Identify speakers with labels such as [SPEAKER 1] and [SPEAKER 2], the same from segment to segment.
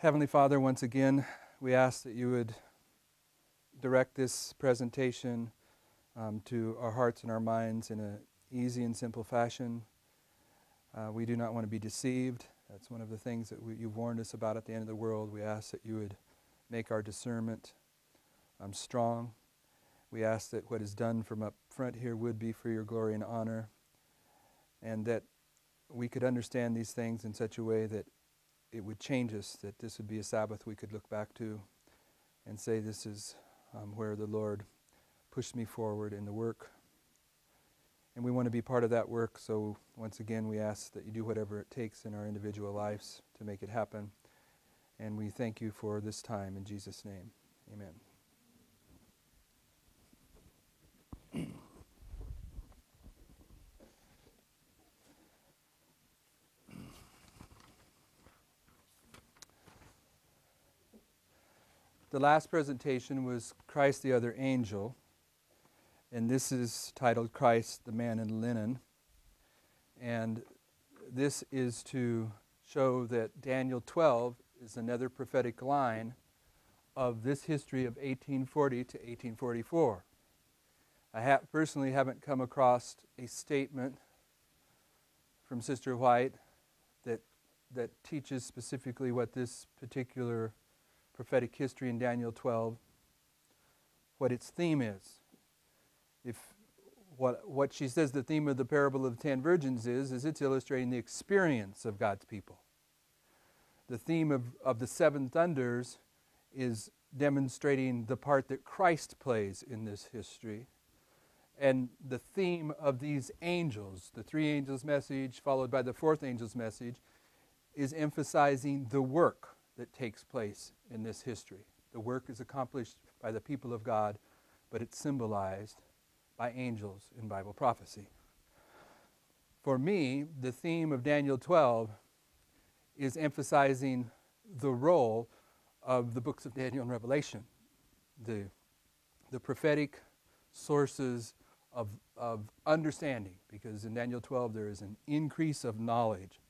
[SPEAKER 1] Heavenly Father, once again, we ask that you would direct this presentation um, to our hearts and our minds in an easy and simple fashion. Uh, we do not want to be deceived. That's one of the things that we, you've warned us about at the end of the world. We ask that you would make our discernment um, strong. We ask that what is done from up front here would be for your glory and honor, and that we could understand these things in such a way that it would change us, that this would be a Sabbath we could look back to and say, This is um, where the Lord pushed me forward in the work. And we want to be part of that work, so once again, we ask that you do whatever it takes in our individual lives to make it happen. And we thank you for this time in Jesus' name. Amen. The last presentation was Christ the Other Angel, and this is titled Christ the Man in Linen. And this is to show that Daniel 12 is another prophetic line of this history of 1840 to 1844. I ha- personally haven't come across a statement from Sister White that, that teaches specifically what this particular prophetic history in Daniel 12, what its theme is. If what, what she says the theme of the parable of the ten virgins is, is it's illustrating the experience of God's people. The theme of, of the seven thunders is demonstrating the part that Christ plays in this history. And the theme of these angels, the three angels' message followed by the fourth angel's message, is emphasizing the work that takes place in this history. The work is accomplished by the people of God, but it's symbolized by angels in Bible prophecy. For me, the theme of Daniel 12 is emphasizing the role of the books of Daniel and Revelation, the, the prophetic sources of, of understanding, because in Daniel 12 there is an increase of knowledge.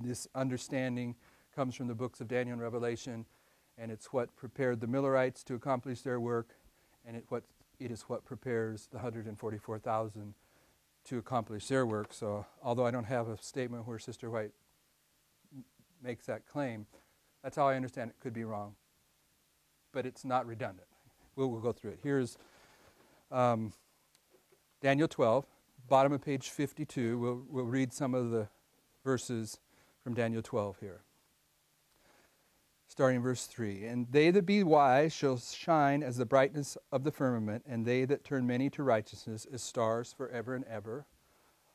[SPEAKER 1] This understanding comes from the books of Daniel and Revelation, and it's what prepared the Millerites to accomplish their work, and it, what, it is what prepares the 144,000 to accomplish their work. So, although I don't have a statement where Sister White makes that claim, that's how I understand it. Could be wrong, but it's not redundant. We'll, we'll go through it. Here's um, Daniel 12, bottom of page 52. We'll, we'll read some of the verses from Daniel 12 here starting verse 3 And they that be wise shall shine as the brightness of the firmament, and they that turn many to righteousness as stars forever and ever.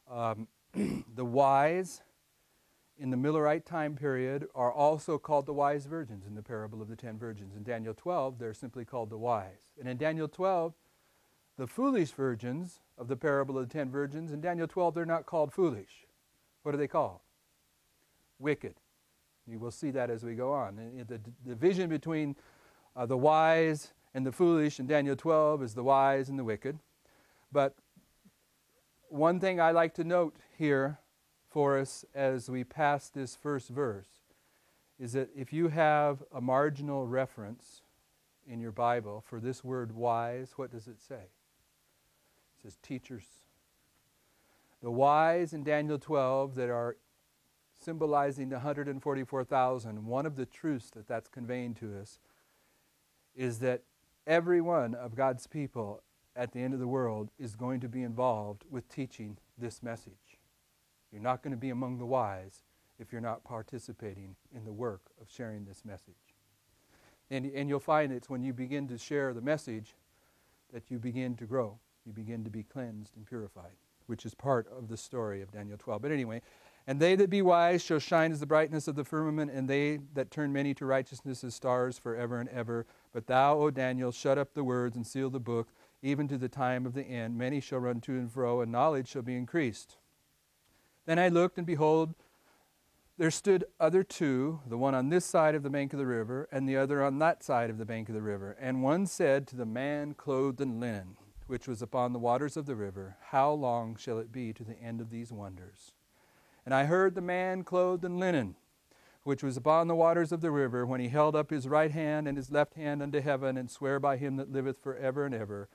[SPEAKER 1] Um, the wise in the Millerite time period are also called the wise virgins in the parable of the ten virgins. In Daniel 12, they're simply called the wise. And in Daniel 12, the foolish virgins of the parable of the ten virgins, in Daniel 12, they're not called foolish. What are they called? Wicked. You will see that as we go on. The division between uh, the wise and the foolish in Daniel 12 is the wise and the wicked. But one thing I like to note here for us as we pass this first verse is that if you have a marginal reference in your Bible for this word wise, what does it say? It says teachers. The wise in Daniel 12 that are symbolizing the 144,000, one of the truths that that's conveying to us is that every one of God's people at the end of the world is going to be involved with teaching this message. You're not going to be among the wise if you're not participating in the work of sharing this message. And, and you'll find it's when you begin to share the message that you begin to grow. You begin to be cleansed and purified, which is part of the story of Daniel 12. But anyway, and they that be wise shall shine as the brightness of the firmament, and they that turn many to righteousness as stars forever and ever. But thou, O Daniel, shut up the words and seal the book, even to the time of the end. Many shall run to and fro, and knowledge shall be increased. Then I looked, and behold, there stood other two, the one on this side of the bank of the river, and the other on that side of the bank of the river. And one said to the man clothed in linen, which was upon the waters of the river, How long shall it be to the end of these wonders? And I heard the man clothed in linen, which was upon the waters of the river, when he held up his right hand and his left hand unto heaven, and sware by him that liveth for ever and ever,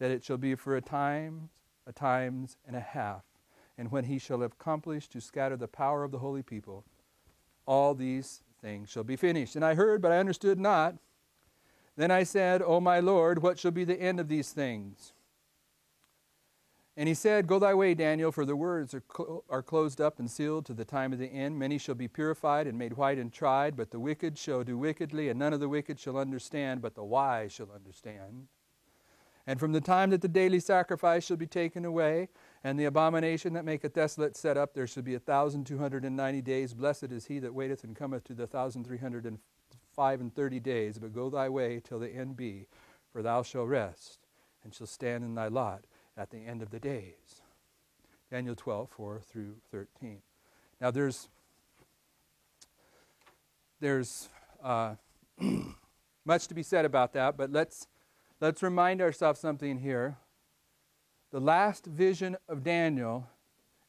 [SPEAKER 1] that it shall be for a time, a times, and a half. And when he shall have accomplished to scatter the power of the holy people, all these things shall be finished. And I heard, but I understood not. Then I said, O my Lord, what shall be the end of these things? And he said, Go thy way, Daniel, for the words are, clo- are closed up and sealed to the time of the end. Many shall be purified and made white and tried, but the wicked shall do wickedly, and none of the wicked shall understand, but the wise shall understand. And from the time that the daily sacrifice shall be taken away, and the abomination that maketh desolate set up, there shall be a thousand two hundred and ninety days. Blessed is he that waiteth and cometh to the thousand three hundred and five and thirty days. But go thy way till the end be, for thou shalt rest, and shall stand in thy lot at the end of the days. Daniel 12, 4 through 13. Now there's there's uh, much to be said about that, but let's let's remind ourselves something here. The last vision of Daniel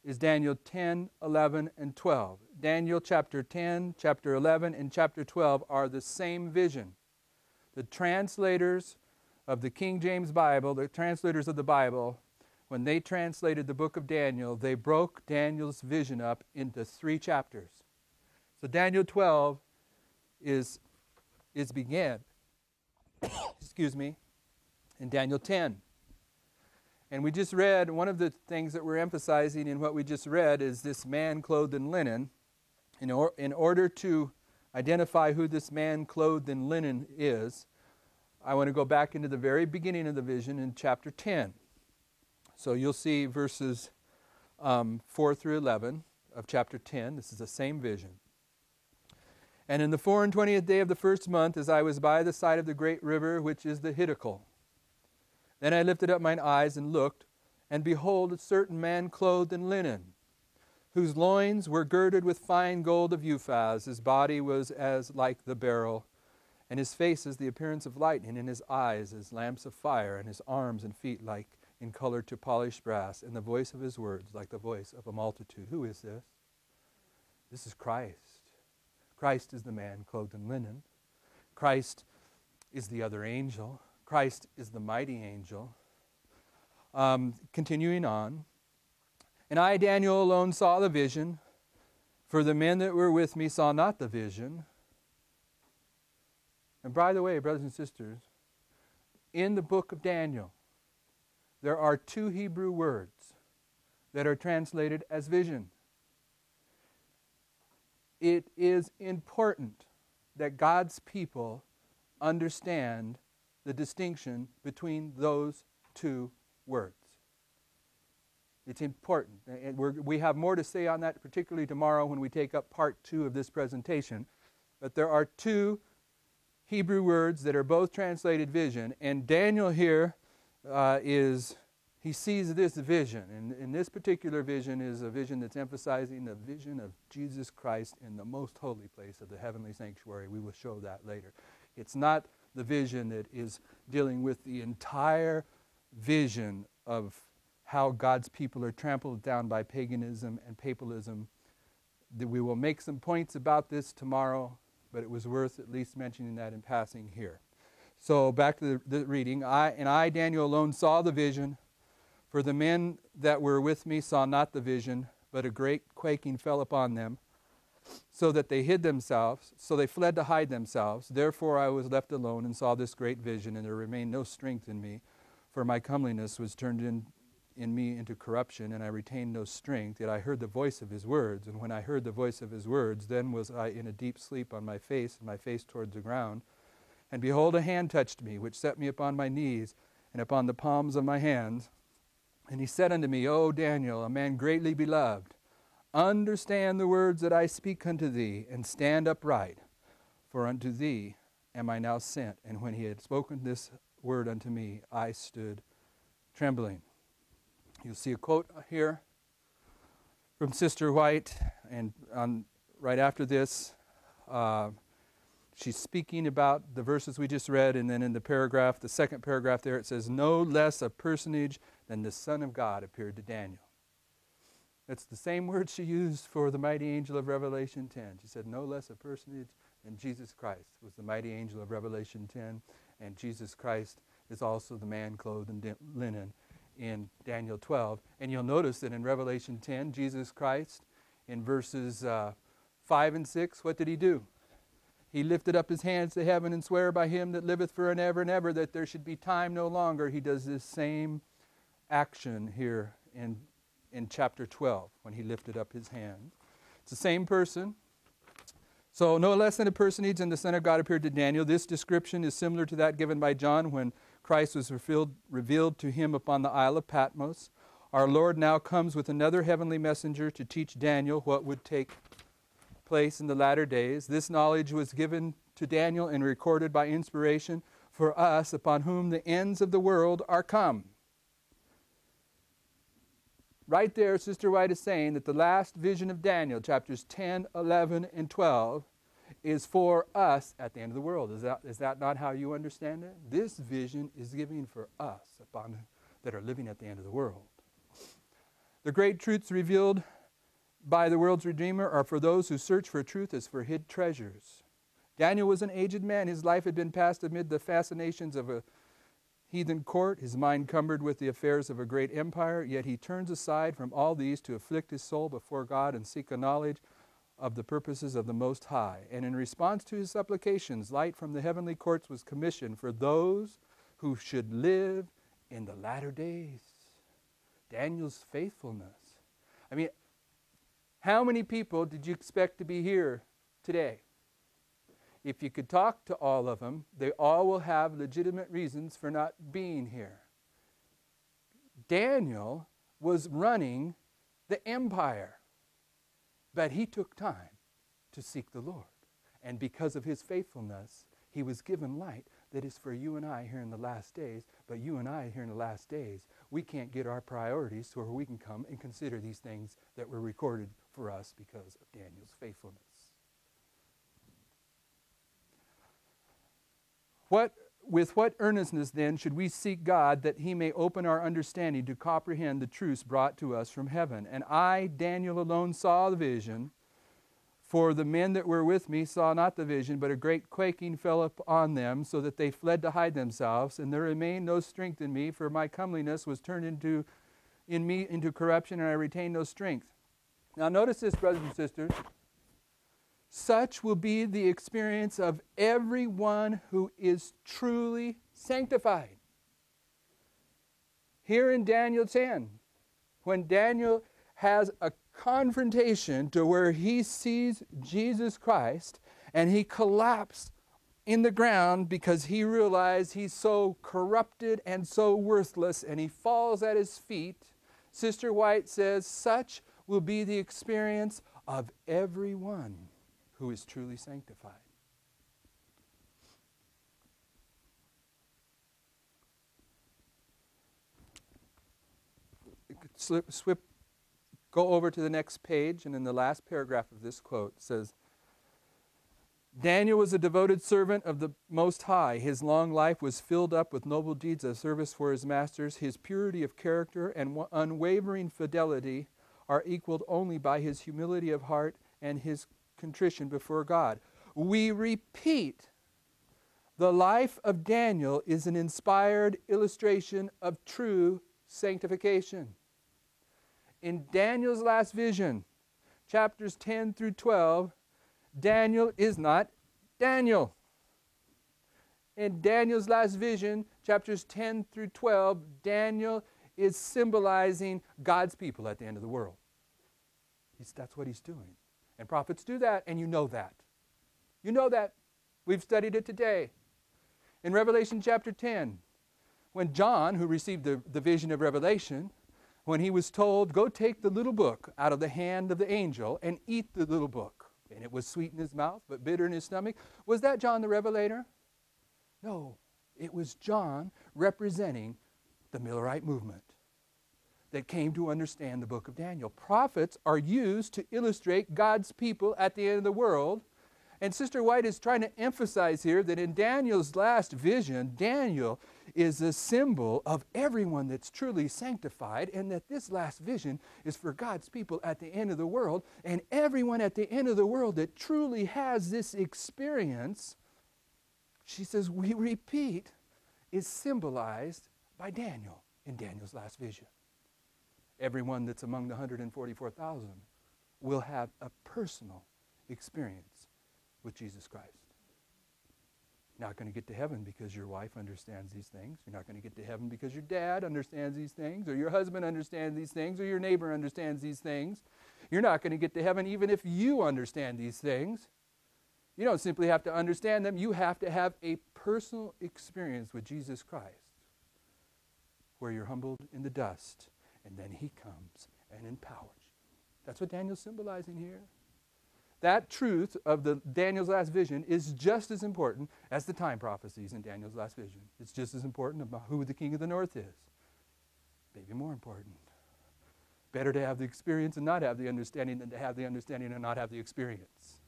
[SPEAKER 1] is Daniel 10, 11, and 12. Daniel chapter 10, chapter 11, and chapter 12 are the same vision. The translators of the King James Bible, the translators of the Bible, when they translated the book of Daniel, they broke Daniel's vision up into three chapters. So Daniel 12 is, is began, excuse me, in Daniel 10. And we just read, one of the things that we're emphasizing in what we just read is this man clothed in linen. In, or, in order to identify who this man clothed in linen is, I want to go back into the very beginning of the vision in chapter 10. So you'll see verses um, 4 through 11 of chapter 10. This is the same vision. And in the four and twentieth day of the first month, as I was by the side of the great river, which is the Hiddekel, then I lifted up mine eyes and looked, and behold, a certain man clothed in linen, whose loins were girded with fine gold of Uphaz. His body was as like the beryl and his face is the appearance of lightning, and his eyes as lamps of fire, and his arms and feet like in color to polished brass, and the voice of his words like the voice of a multitude. Who is this? This is Christ. Christ is the man clothed in linen. Christ is the other angel. Christ is the mighty angel. Um, continuing on. And I, Daniel, alone saw the vision, for the men that were with me saw not the vision. And by the way, brothers and sisters, in the book of Daniel, there are two Hebrew words that are translated as vision. It is important that God's people understand the distinction between those two words. It's important. And we have more to say on that, particularly tomorrow when we take up part two of this presentation. But there are two Hebrew words that are both translated vision. And Daniel here uh, is, he sees this vision. And, and this particular vision is a vision that's emphasizing the vision of Jesus Christ in the most holy place of the heavenly sanctuary. We will show that later. It's not the vision that is dealing with the entire vision of how God's people are trampled down by paganism and papalism. That we will make some points about this tomorrow but it was worth at least mentioning that in passing here. So back to the, the, reading. I and I, Daniel, alone saw the vision, for the men that were with me saw not the vision, but a great quaking fell upon them, so that they hid themselves. So they fled to hide themselves. Therefore I was left alone and saw this great vision, and there remained no strength in me, for my comeliness was turned in in me into corruption, and I retained no strength. Yet I heard the voice of his words, and when I heard the voice of his words, then was I in a deep sleep on my face, and my face towards the ground. And behold, a hand touched me, which set me upon my knees and upon the palms of my hands. And he said unto me, O Daniel, a man greatly beloved, understand the words that I speak unto thee, and stand upright, for unto thee am I now sent. And when he had spoken this word unto me, I stood trembling. You'll see a quote here from Sister White, and on, right after this, uh, she's speaking about the verses we just read, and then in the paragraph, the second paragraph there, it says, No less a personage than the Son of God appeared to Daniel. That's the same word she used for the mighty angel of Revelation 10. She said, No less a personage than Jesus Christ was the mighty angel of Revelation 10, and Jesus Christ is also the man clothed in linen in Daniel 12. And you'll notice that in Revelation 10, Jesus Christ, in verses uh, 5 and 6, what did he do? He lifted up his hands to heaven and swear by him that liveth for and ever and ever that there should be time no longer. He does this same action here in, in chapter 12 when he lifted up his hand. It's the same person. So, no less than a personage and the Son of God appeared to Daniel. This description is similar to that given by John when Christ was revealed, revealed to him upon the Isle of Patmos. Our Lord now comes with another heavenly messenger to teach Daniel what would take place in the latter days. This knowledge was given to Daniel and recorded by inspiration for us, upon whom the ends of the world are come. Right there, Sister White is saying that the last vision of Daniel, chapters 10, 11, and 12, is for us at the end of the world. Is that, is that not how you understand it? This vision is given for us upon that are living at the end of the world. The great truths revealed by the world's Redeemer are for those who search for truth as for hid treasures. Daniel was an aged man. His life had been passed amid the fascinations of a heathen court, his mind cumbered with the affairs of a great empire, yet he turns aside from all these to afflict his soul before God and seek a knowledge of the purposes of the Most High. And in response to his supplications, light from the heavenly courts was commissioned for those who should live in the latter days. Daniel's faithfulness. I mean, how many people did you expect to be here today? If you could talk to all of them, they all will have legitimate reasons for not being here. Daniel was running the empire. But he took time to seek the Lord. And because of his faithfulness, he was given light that is for you and I here in the last days. But you and I here in the last days, we can't get our priorities to where we can come and consider these things that were recorded for us because of Daniel's faithfulness. What with what earnestness then should we seek God that he may open our understanding to comprehend the truths brought to us from heaven? And I, Daniel, alone saw the vision. For the men that were with me saw not the vision, but a great quaking fell upon them, so that they fled to hide themselves. And there remained no strength in me, for my comeliness was turned into in me into corruption, and I retained no strength. Now notice this, brothers and sisters. Such will be the experience of everyone who is truly sanctified. Here in Daniel 10, when Daniel has a confrontation to where he sees Jesus Christ and he collapsed in the ground because he realized he's so corrupted and so worthless and he falls at his feet. Sister White says, Such will be the experience of everyone who is truly sanctified. Slip, slip, go over to the next page, and in the last paragraph of this quote says, Daniel was a devoted servant of the Most High. His long life was filled up with noble deeds of service for his masters. His purity of character and unwavering fidelity are equaled only by his humility of heart and his contrition before God. We repeat the life of Daniel is an inspired illustration of true sanctification. In Daniel's last vision, chapters 10 through 12, Daniel is not Daniel. In Daniel's last vision, chapters 10 through 12, Daniel is symbolizing God's people at the end of the world. He's, that's what he's doing. And prophets do that, and you know that. You know that. We've studied it today. In Revelation chapter 10, when John, who received the, the vision of Revelation, when he was told, Go take the little book out of the hand of the angel and eat the little book, and it was sweet in his mouth, but bitter in his stomach, was that John the Revelator? No, it was John representing the Millerite movement that came to understand the book of Daniel. Prophets are used to illustrate God's people at the end of the world. And Sister White is trying to emphasize here that in Daniel's last vision, Daniel is a symbol of everyone that's truly sanctified, and that this last vision is for God's people at the end of the world. And everyone at the end of the world that truly has this experience, she says, we repeat, is symbolized by Daniel in Daniel's last vision. Everyone that's among the 144,000 will have a personal experience with Jesus Christ. Not going to get to heaven because your wife understands these things. You're not going to get to heaven because your dad understands these things, or your husband understands these things, or your neighbor understands these things. You're not going to get to heaven even if you understand these things. You don't simply have to understand them, you have to have a personal experience with Jesus Christ where you're humbled in the dust, and then he comes and empowers you. That's what Daniel's symbolizing here. That truth of the Daniel's last vision is just as important as the time prophecies in Daniel's last vision. It's just as important about who the king of the north is. Maybe more important. Better to have the experience and not have the understanding than to have the understanding and not have the experience.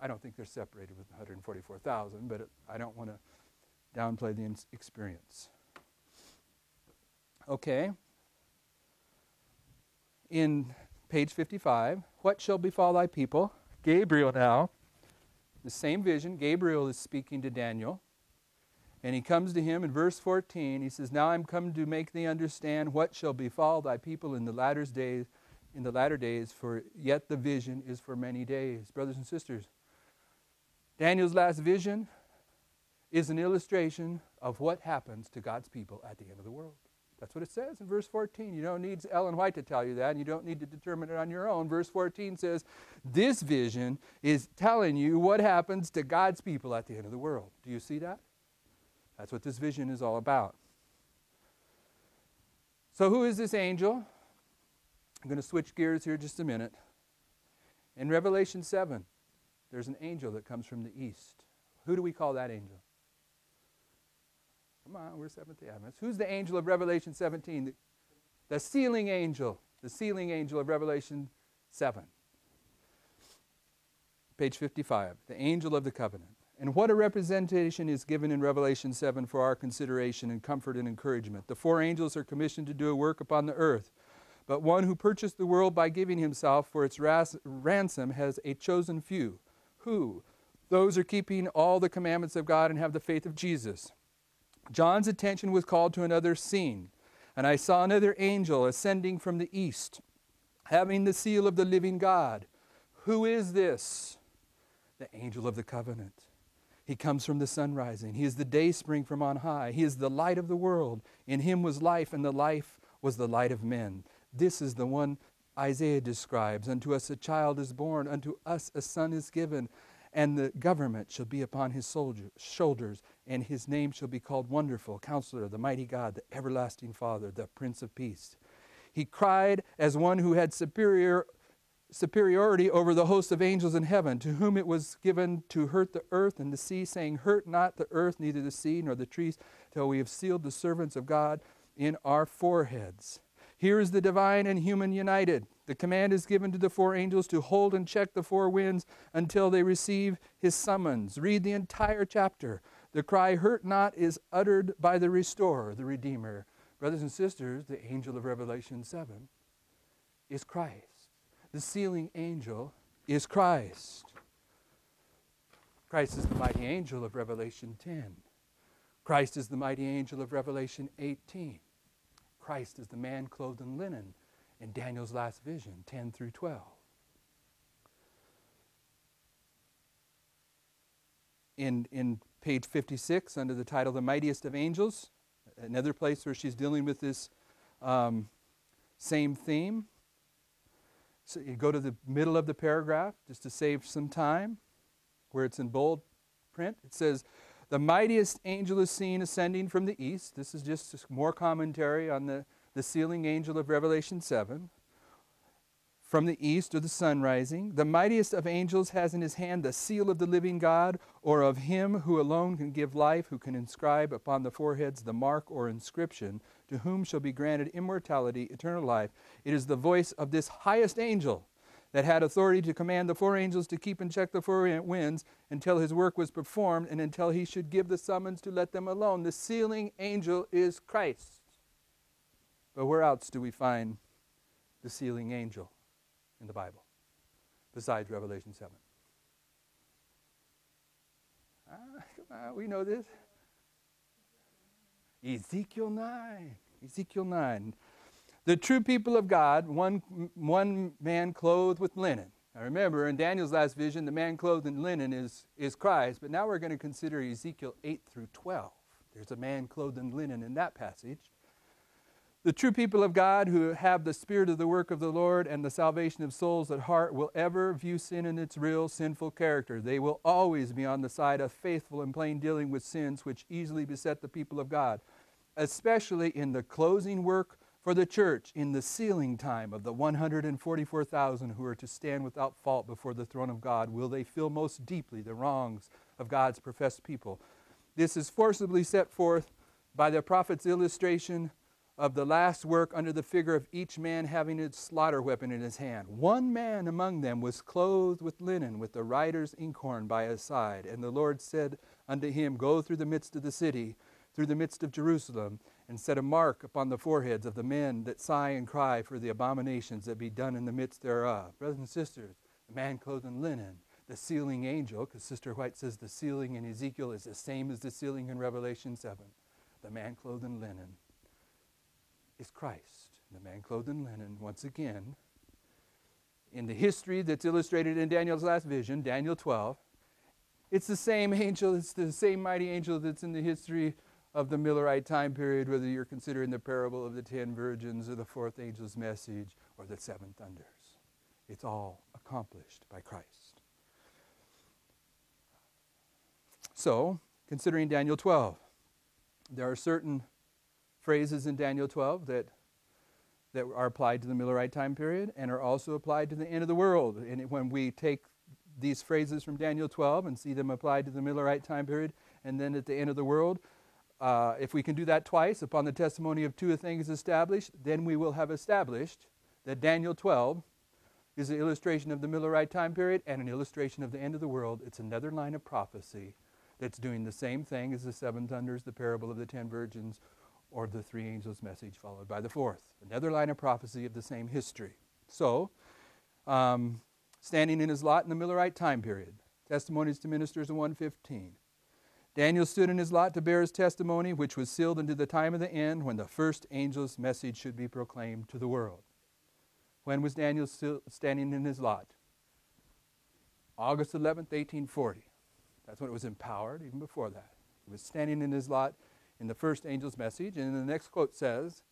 [SPEAKER 1] I don't think they're separated with 144,000, but I don't want to downplay the experience. Okay. In page 55, what shall befall thy people? Gabriel now, the same vision, Gabriel is speaking to Daniel. And he comes to him in verse 14. He says, Now I'm come to make thee understand what shall befall thy people in the latter days, in the latter days, for yet the vision is for many days. Brothers and sisters, Daniel's last vision is an illustration of what happens to God's people at the end of the world. That's what it says in verse 14. You don't need Ellen White to tell you that, and you don't need to determine it on your own. Verse 14 says, This vision is telling you what happens to God's people at the end of the world. Do you see that? That's what this vision is all about. So, who is this angel? I'm going to switch gears here just a minute. In Revelation 7, there's an angel that comes from the east. Who do we call that angel? Come on, we're Seventh day Adventists. Who's the angel of Revelation 17? The, the sealing angel. The sealing angel of Revelation 7. Page 55. The angel of the covenant. And what a representation is given in Revelation 7 for our consideration and comfort and encouragement. The four angels are commissioned to do a work upon the earth. But one who purchased the world by giving himself for its ras- ransom has a chosen few who? Those are keeping all the commandments of God and have the faith of Jesus. John's attention was called to another scene, and I saw another angel ascending from the east, having the seal of the living God. Who is this? The angel of the covenant. He comes from the sun rising. He is the day spring from on high. He is the light of the world. In him was life, and the life was the light of men. This is the one Isaiah describes Unto us a child is born, unto us a son is given, and the government shall be upon his soldier, shoulders, and his name shall be called Wonderful, Counselor, the Mighty God, the Everlasting Father, the Prince of Peace. He cried as one who had superior superiority over the host of angels in heaven, to whom it was given to hurt the earth and the sea, saying, Hurt not the earth, neither the sea, nor the trees, till we have sealed the servants of God in our foreheads. Here is the divine and human united. The command is given to the four angels to hold and check the four winds until they receive his summons. Read the entire chapter. The cry, Hurt not, is uttered by the restorer, the Redeemer. Brothers and sisters, the angel of Revelation 7 is Christ. The sealing angel is Christ. Christ is the mighty angel of Revelation 10. Christ is the mighty angel of Revelation 18. Christ is the man clothed in linen in Daniel's last vision, 10 through 12. In, in page 56, under the title The Mightiest of Angels, another place where she's dealing with this um, same theme. So you go to the middle of the paragraph just to save some time, where it's in bold print. It says, the mightiest angel is seen ascending from the east. This is just more commentary on the, the sealing angel of Revelation 7. From the east or the sun rising. The mightiest of angels has in his hand the seal of the living God, or of him who alone can give life, who can inscribe upon the foreheads the mark or inscription, to whom shall be granted immortality, eternal life. It is the voice of this highest angel that had authority to command the four angels to keep in check the four winds until his work was performed and until he should give the summons to let them alone. The sealing angel is Christ. But where else do we find the sealing angel in the Bible besides Revelation 7? Ah, come on, we know this. Ezekiel 9. Ezekiel 9. The true people of God, one, one man clothed with linen. Now remember, in Daniel's last vision, the man clothed in linen is, is Christ, but now we're going to consider Ezekiel 8 through 12. There's a man clothed in linen in that passage. The true people of God who have the spirit of the work of the Lord and the salvation of souls at heart will ever view sin in its real sinful character. They will always be on the side of faithful and plain dealing with sins which easily beset the people of God, especially in the closing work for the church in the sealing time of the 144,000 who are to stand without fault before the throne of God. Will they feel most deeply the wrongs of God's professed people? This is forcibly set forth by the prophet's illustration of the last work under the figure of each man having his slaughter weapon in his hand. One man among them was clothed with linen, with the writer's inkhorn by his side. And the Lord said unto him, Go through the midst of the city, through the midst of Jerusalem, and set a mark upon the foreheads of the men that sigh and cry for the abominations that be done in the midst thereof. Brothers and sisters, the man clothed in linen, the sealing angel, because Sister White says the sealing in Ezekiel is the same as the sealing in Revelation 7. The man clothed in linen is Christ, the man clothed in linen, once again. In the history that's illustrated in Daniel's last vision, Daniel 12, it's the same angel, it's the same mighty angel that's in the history of the Millerite time period, whether you're considering the parable of the ten virgins or the fourth angel's message or the seven thunders. It's all accomplished by Christ. So, considering Daniel 12, there are certain phrases in Daniel 12 that, that are applied to the Millerite time period and are also applied to the end of the world. And when we take these phrases from Daniel 12 and see them applied to the Millerite time period and then at the end of the world, uh, if we can do that twice upon the testimony of two things established, then we will have established that Daniel 12 is an illustration of the Millerite time period and an illustration of the end of the world. It's another line of prophecy that's doing the same thing as the seven thunders, the parable of the ten virgins, or the three angels' message followed by the fourth. Another line of prophecy of the same history. So, um, standing in his lot in the Millerite time period, Testimonies to Ministers in 115. Daniel stood in his lot to bear his testimony, which was sealed unto the time of the end when the first angel's message should be proclaimed to the world. When was Daniel standing in his lot? August 11th, 1840. That's when it was empowered, even before that. He was standing in his lot in the first angel's message. And the next quote says,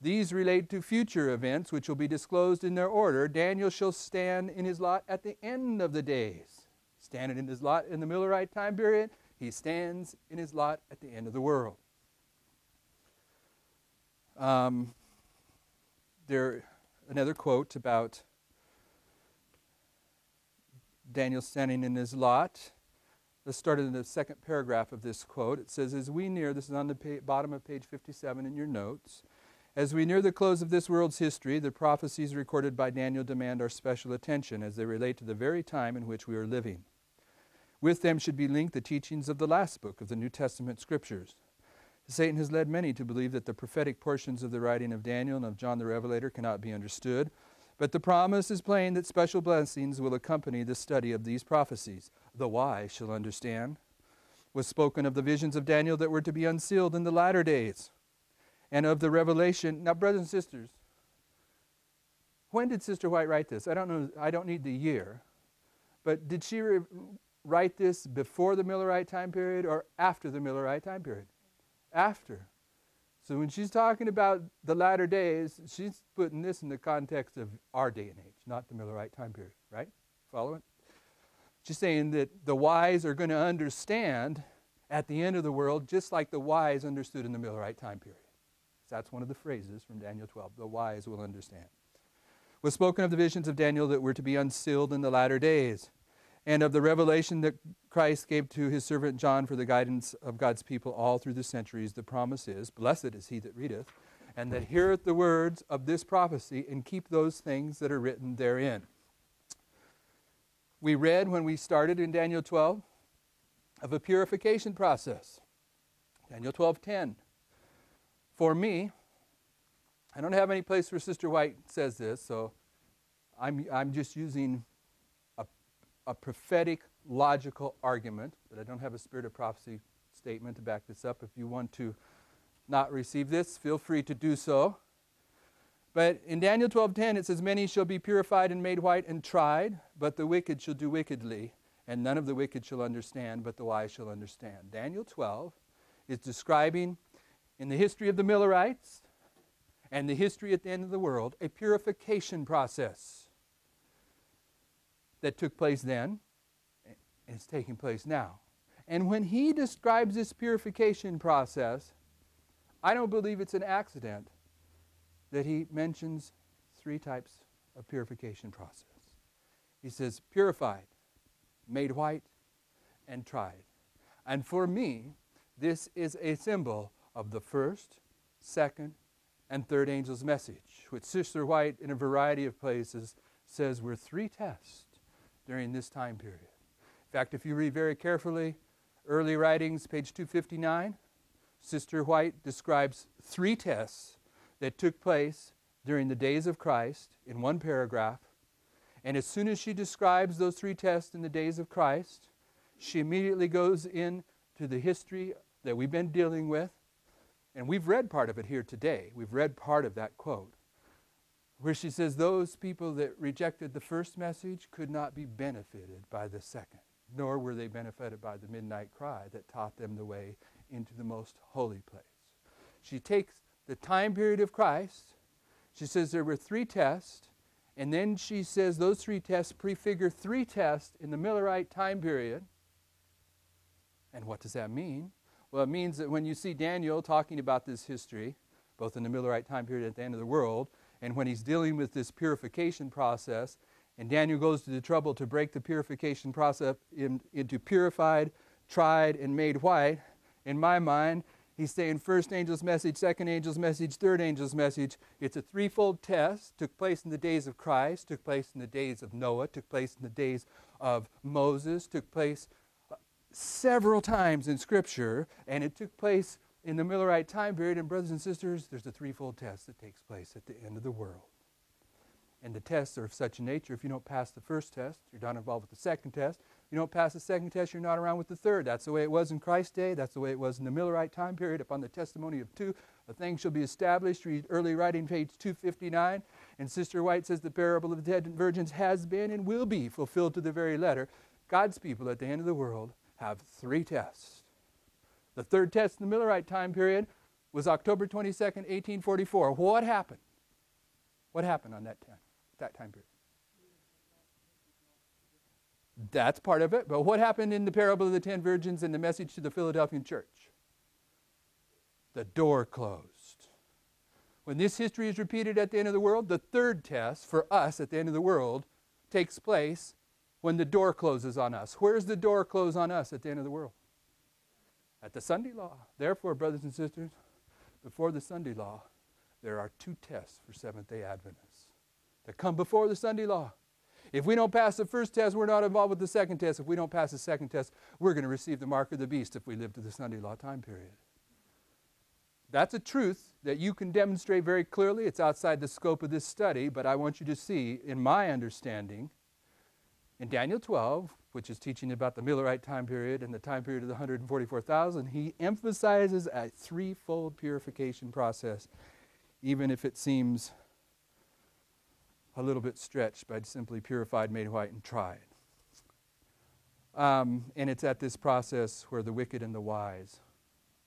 [SPEAKER 1] These relate to future events which will be disclosed in their order. Daniel shall stand in his lot at the end of the days. Standing in his lot in the Millerite time period, he stands in his lot at the end of the world. Um, there, another quote about Daniel standing in his lot. Let's start in the second paragraph of this quote. It says, As we near, this is on the pa- bottom of page 57 in your notes, as we near the close of this world's history, the prophecies recorded by Daniel demand our special attention as they relate to the very time in which we are living. With them should be linked the teachings of the last book of the New Testament scriptures. Satan has led many to believe that the prophetic portions of the writing of Daniel and of John the Revelator cannot be understood, but the promise is plain that special blessings will accompany the study of these prophecies the wise shall understand, was spoken of the visions of Daniel that were to be unsealed in the latter days, and of the revelation. Now, brothers and sisters, when did Sister White write this? I don't know. I don't need the year, but did she re- write this before the Millerite time period or after the Millerite time period? After. So when she's talking about the latter days, she's putting this in the context of our day and age, not the Millerite time period, right? Following? She's saying that the wise are going to understand at the end of the world just like the wise understood in the Millerite time period. That's one of the phrases from Daniel 12. The wise will understand. Was spoken of the visions of Daniel that were to be unsealed in the latter days, and of the revelation that Christ gave to his servant John for the guidance of God's people all through the centuries. The promise is, Blessed is he that readeth, and that heareth the words of this prophecy, and keep those things that are written therein. We read when we started in Daniel 12 of a purification process. Daniel 12:10. For me, I don't have any place where Sister White says this, so I'm, I'm just using a prophetic, logical argument, but I don't have a spirit of prophecy statement to back this up. If you want to not receive this, feel free to do so. But in Daniel 12:10 it says many shall be purified and made white and tried, but the wicked shall do wickedly, and none of the wicked shall understand, but the wise shall understand. Daniel 12 is describing in the history of the Millerites and the history at the end of the world a purification process that took place then is taking place now. And when he describes this purification process, I don't believe it's an accident that he mentions three types of purification process. He says purified, made white, and tried. And for me, this is a symbol of the first, second, and third angel's message, which Sister White, in a variety of places, says were three tests during this time period. In fact, if you read very carefully early writings, page 259, Sister White describes three tests that took place during the days of Christ in one paragraph. And as soon as she describes those three tests in the days of Christ, she immediately goes into the history that we've been dealing with and we've read part of it here today. We've read part of that quote where she says, Those people that rejected the first message could not be benefited by the second, nor were they benefited by the midnight cry that taught them the way into the most holy place. She takes the time period of Christ, she says there were three tests, and then she says those three tests prefigure three tests in the Millerite time period. And what does that mean? Well, it means that when you see Daniel talking about this history, both in the Millerite time period at the end of the world, and when he's dealing with this purification process, and Daniel goes to the trouble to break the purification process in, into purified, tried, and made white, in my mind, he's saying first angel's message, second angel's message, third angel's message. It's a threefold test, took place in the days of Christ, took place in the days of Noah, took place in the days of Moses, took place uh, several times in Scripture, and it took place in the Millerite time period. And, brothers and sisters, there's a threefold test that takes place at the end of the world. And the tests are of such a nature, if you don't pass the first test, you're not involved with the second test. If you don't pass the second test, you're not around with the third. That's the way it was in Christ's day. That's the way it was in the Millerite time period. Upon the testimony of two, a thing shall be established. Read early writing, page 259. And Sister White says the parable of the ten virgins has been and will be fulfilled to the very letter. God's people at the end of the world have three tests. The third test in the Millerite time period was October 22, 1844. What happened? What happened on that time, that time period? That's part of it. But what happened in the parable of the ten virgins and the message to the Philadelphian church? The door closed. When this history is repeated at the end of the world, the third test for us at the end of the world takes place when the door closes on us. Where's the door close on us at the end of the world? At the Sunday law. Therefore, brothers and sisters, before the Sunday law, there are two tests for Seventh day Adventists that come before the Sunday law. If we don't pass the first test, we're not involved with the second test. If we don't pass the second test, we're going to receive the mark of the beast if we live to the Sunday law time period. That's a truth that you can demonstrate very clearly. It's outside the scope of this study, but I want you to see, in my understanding, in Daniel 12, which is teaching about the Millerite time period and the time period of the 144,000, he emphasizes a threefold purification process, even if it seems a little bit stretched by simply purified, made white, and tried. Um, and it's at this process where the wicked and the wise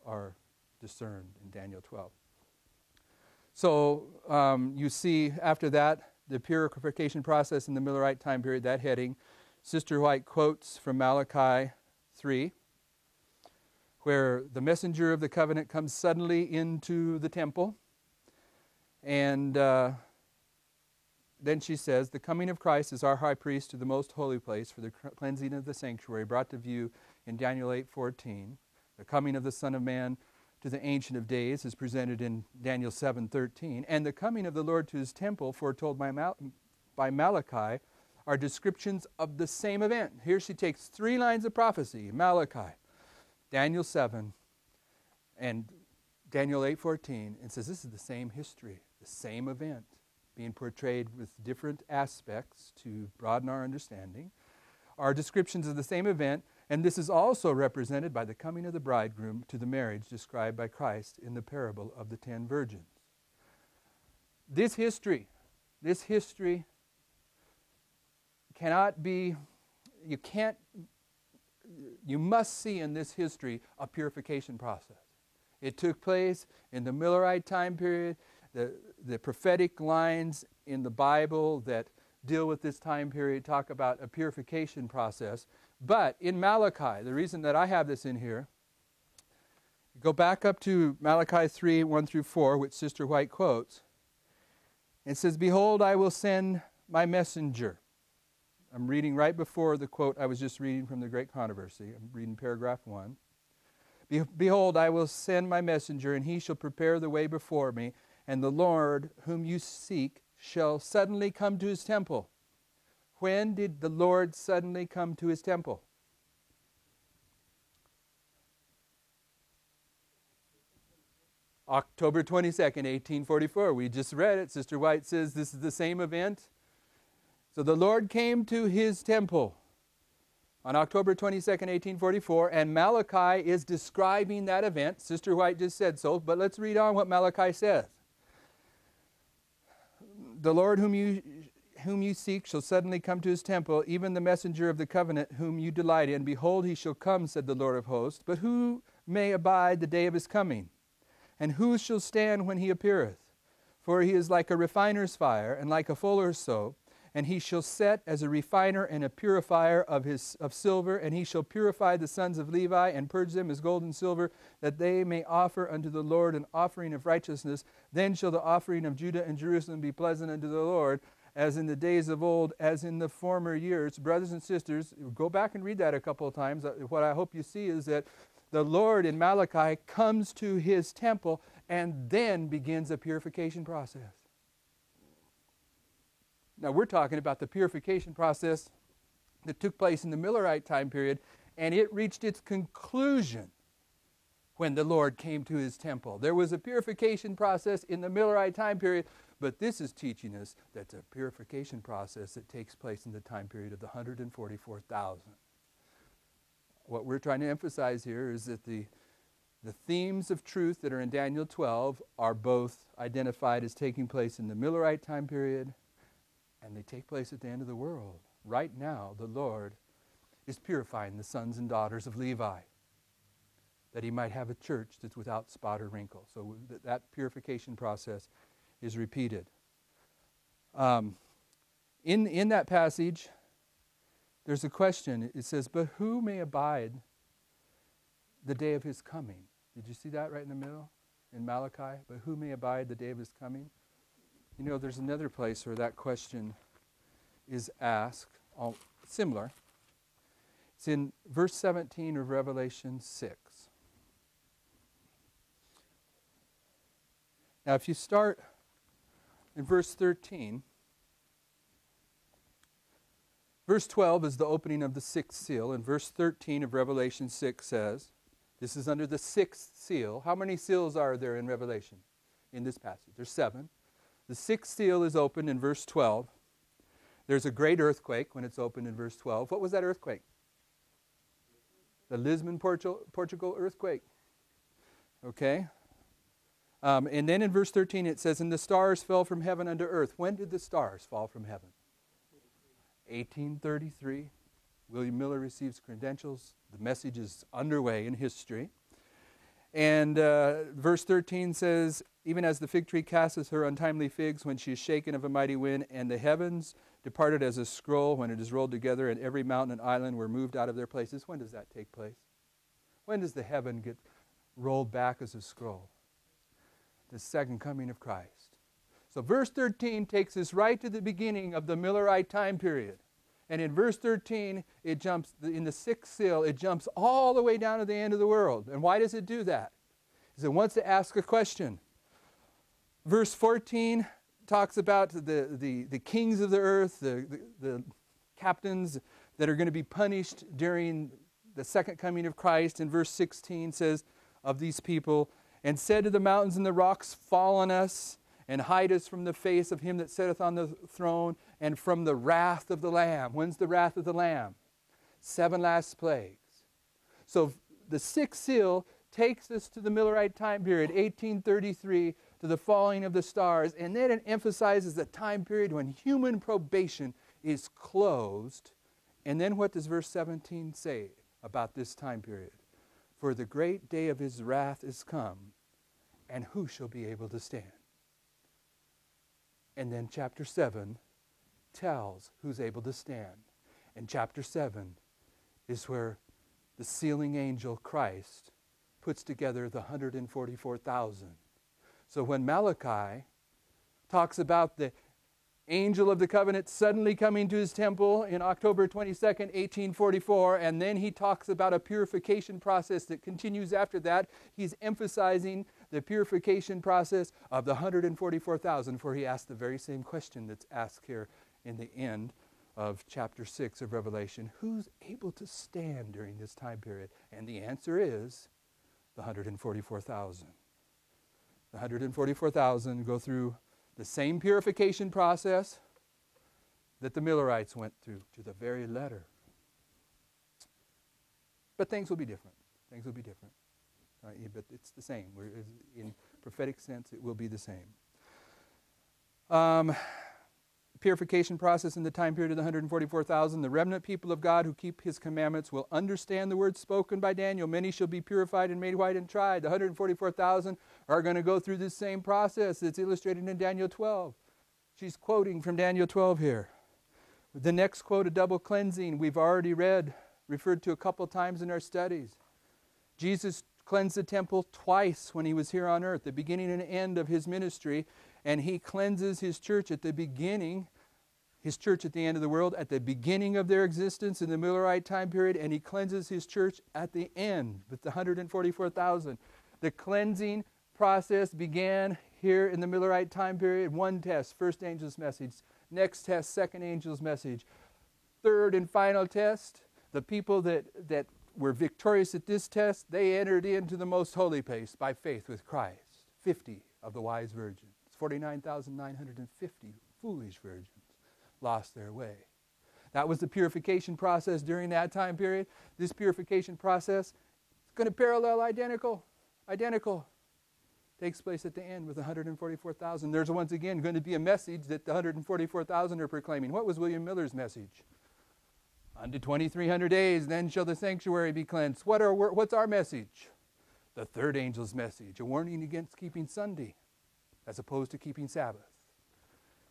[SPEAKER 1] are discerned in Daniel 12. So um, you see, after that, the purification process in the Millerite time period, that heading, Sister White quotes from Malachi 3, where the messenger of the covenant comes suddenly into the temple. And uh, then she says, The coming of Christ as our high priest to the most holy place for the cleansing of the sanctuary, brought to view in Daniel 8 14. The coming of the Son of Man to the Ancient of Days is presented in Daniel 7:13, and the coming of the Lord to his temple, foretold by, Mal- by Malachi, are descriptions of the same event. Here she takes three lines of prophecy Malachi, Daniel 7, and Daniel 8:14 and says this is the same history, the same event being portrayed with different aspects to broaden our understanding. Are descriptions of the same event, and this is also represented by the coming of the bridegroom to the marriage described by Christ in the parable of the 10 virgins. This history, this history cannot be you can't you must see in this history a purification process. It took place in the Millerite time period. The, the prophetic lines in the Bible that deal with this time period talk about a purification process. But in Malachi, the reason that I have this in here, go back up to Malachi 3 1 through 4, which Sister White quotes. It says, Behold, I will send my messenger. I'm reading right before the quote I was just reading from the Great Controversy. I'm reading paragraph 1. Behold, I will send my messenger, and he shall prepare the way before me, and the Lord whom you seek shall suddenly come to his temple. When did the Lord suddenly come to his temple? October 22nd, 1844. We just read it. Sister White says this is the same event. So the Lord came to his temple on October 22nd, 1844, and Malachi is describing that event. Sister White just said so, but let's read on what Malachi says. The Lord whom you whom you seek shall suddenly come to his temple, even the messenger of the covenant whom you delight in. Behold, he shall come, said the Lord of hosts. But who may abide the day of his coming? And who shall stand when he appeareth? For he is like a refiner's fire, and like a fuller's soap and he shall set as a refiner and a purifier of, his, of silver, and he shall purify the sons of Levi and purge them as gold and silver, that they may offer unto the Lord an offering of righteousness. Then shall the offering of Judah and Jerusalem be pleasant unto the Lord, as in the days of old, as in the former years. Brothers and sisters, go back and read that a couple of times. Uh, what I hope you see is that the Lord in Malachi comes to his temple and then begins a purification process. Now, we're talking about the purification process that took place in the Millerite time period, and it reached its conclusion when the Lord came to his temple. There was a purification process in the Millerite time period, but this is teaching us that's a purification process that takes place in the time period of the 144,000. What we're trying to emphasize here is that the, the themes of truth that are in Daniel 12 are both identified as taking place in the Millerite time period and they take place at the end of the world. Right now, the Lord is purifying the sons and daughters of Levi, that he might have a church that's without spot or wrinkle. So that, purification process is repeated. Um, in, in that passage, there's a question. It says, But who may abide the day of his coming? Did you see that right in the middle in Malachi? But who may abide the day of his coming? You know, there's another place where that question is asked, all similar. It's in verse 17 of Revelation 6. Now, if you start in verse 13, verse 12 is the opening of the sixth seal, and verse 13 of Revelation 6 says, This is under the sixth seal. How many seals are there in Revelation in this passage? There's seven. The sixth seal is opened in verse 12. There's a great earthquake when it's opened in verse 12. What was that earthquake? The Lisbon, Portugal earthquake. Okay? Um, and then in verse 13 it says, And the stars fell from heaven unto earth. When did the stars fall from heaven? 1833. William Miller receives credentials. The message is underway in history. And uh, verse 13 says, Even as the fig tree casteth her untimely figs when she is shaken of a mighty wind, and the heavens departed as a scroll when it is rolled together, and every mountain and island were moved out of their places. When does that take place? When does the heaven get rolled back as a scroll? The second coming of Christ. So, verse 13 takes us right to the beginning of the Millerite time period. And in verse 13, it jumps, in the sixth seal, it jumps all the way down to the end of the world. And why does it do that? Because it wants to ask a question. Verse 14 talks about the, the, the kings of the earth, the, the, the captains that are going to be punished during the second coming of Christ. In verse 16 says of these people, and said to the mountains and the rocks, Fall on us and hide us from the face of him that sitteth on the throne and from the wrath of the Lamb. When's the wrath of the Lamb? Seven last plagues. So the sixth seal takes us to the Millerite time period, 1833 to the falling of the stars, and then it emphasizes the time period when human probation is closed. And then what does verse 17 say about this time period? For the great day of his wrath is come, and who shall be able to stand? And then chapter 7 tells who's able to stand. And chapter 7 is where the sealing angel Christ puts together the 144,000 so when Malachi talks about the angel of the covenant suddenly coming to his temple in October 22nd, 1844, and then he talks about a purification process that continues after that. He's emphasizing the purification process of the 144,000, for he asked the very same question that's asked here in the end of chapter 6 of Revelation Who's able to stand during this time period? And the answer is the 144,000. The 144,000 go through the same purification process that the Millerites went through to the very letter. But things will be different. Things will be different. Uh, but it's the same. We're, in prophetic sense, it will be the same. Um, purification process in the time period of the 144,000. The remnant people of God who keep his commandments will understand the words spoken by Daniel. Many shall be purified and made white and tried. The 144,000 are going to go through this same process that's illustrated in Daniel 12. She's quoting from Daniel 12 here. The next quote, a double cleansing, we've already read, referred to a couple times in our studies. Jesus cleansed the temple twice when he was here on earth, the beginning and end of his ministry and he cleanses his church at the beginning, his church at the end of the world, at the beginning of their existence in the Millerite time period, and he cleanses his church at the end with the 144,000. The cleansing process began here in the Millerite time period. One test, first angel's message. Next test, second angel's message. Third and final test, the people that, that were victorious at this test, they entered into the most holy place by faith with Christ. 50 of the wise virgins. 49,950 foolish virgins lost their way. That was the purification process during that time period. This purification process is going to parallel identical, identical. Takes place at the end with 144,000. There's once again going to be a message that the 144,000 are proclaiming. What was William Miller's message? Unto 2,300 days, then shall the sanctuary be cleansed. What are, what's our message? The third angel's message, a warning against keeping Sunday as opposed to keeping Sabbath.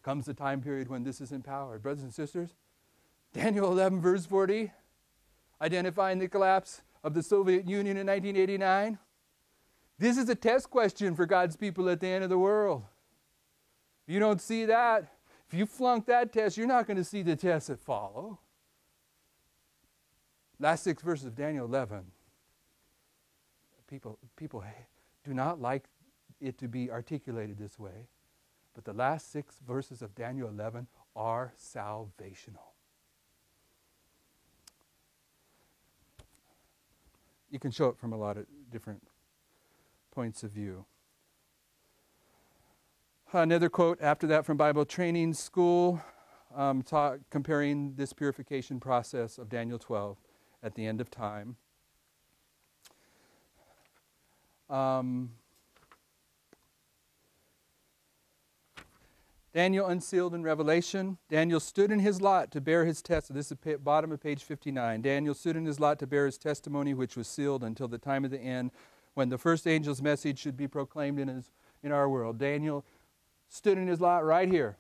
[SPEAKER 1] Comes the time period when this is empowered. Brothers and sisters, Daniel 11, verse 40, identifying the collapse of the Soviet Union in 1989. This is a test question for God's people at the end of the world. If you don't see that, if you flunk that test, you're not going to see the tests that follow. Last six verses of Daniel 11. People, people do not like it to be articulated this way, but the last six verses of Daniel 11 are salvational. You can show it from a lot of different points of view. Another quote after that from Bible Training School, um, talk, comparing this purification process of Daniel 12 at the end of time. Um, Daniel unsealed in Revelation. Daniel stood in his lot to bear his test. This is bottom of page 59. Daniel stood in his lot to bear his testimony, which was sealed until the time of the end when the first angel's message should be proclaimed in, his, in our world. Daniel stood in his lot right here.